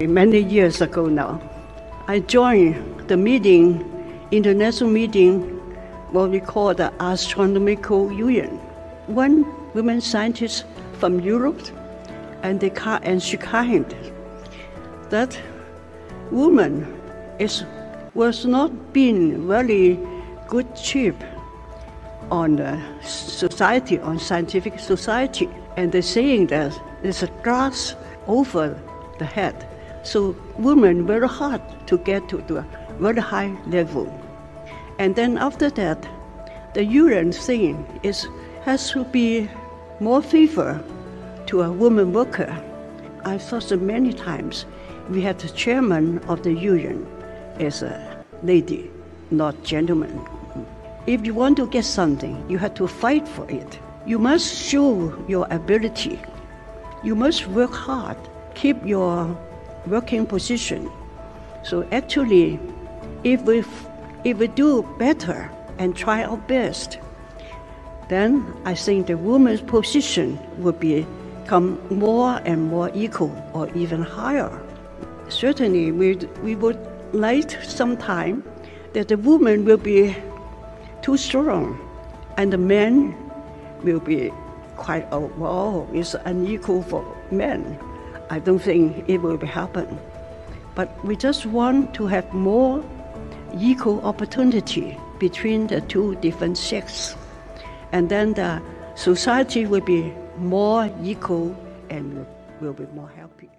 Many years ago now, I joined the meeting, international meeting, what we call the Astronomical Union. One women scientist from Europe, and they and she claimed that woman is was not being very good chief on society, on scientific society, and they're saying that there's a glass over the head. So women very hard to get to the very high level. And then after that, the union thing is has to be more favor to a woman worker. I thought so many times we had the chairman of the union as a lady, not gentleman. If you want to get something, you have to fight for it. You must show your ability. You must work hard. Keep your working position. So actually, if we if we do better and try our best, then I think the woman's position will become more and more equal or even higher. Certainly, we, we would like some time that the woman will be too strong and the men will be quite, oh, wow, it's unequal for men. I don't think it will happen. But we just want to have more equal opportunity between the two different sexes. And then the society will be more equal and will be more happy.